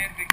Wow